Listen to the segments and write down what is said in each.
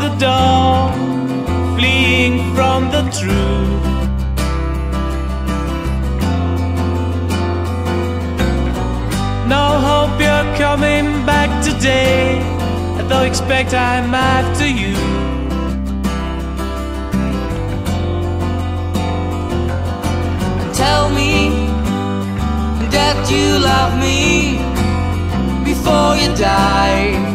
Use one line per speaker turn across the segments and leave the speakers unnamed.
the door, fleeing from the truth. No hope you're coming back today, though expect I'm after you.
Tell me that you love me before you die.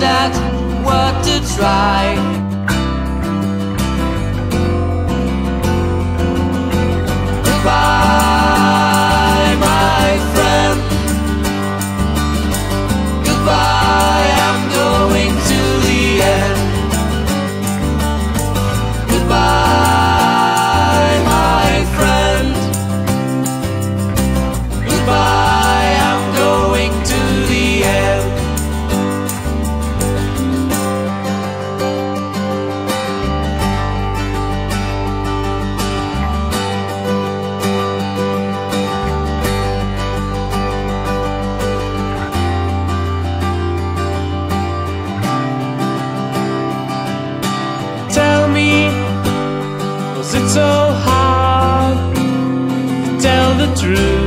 That worth to try.
Tell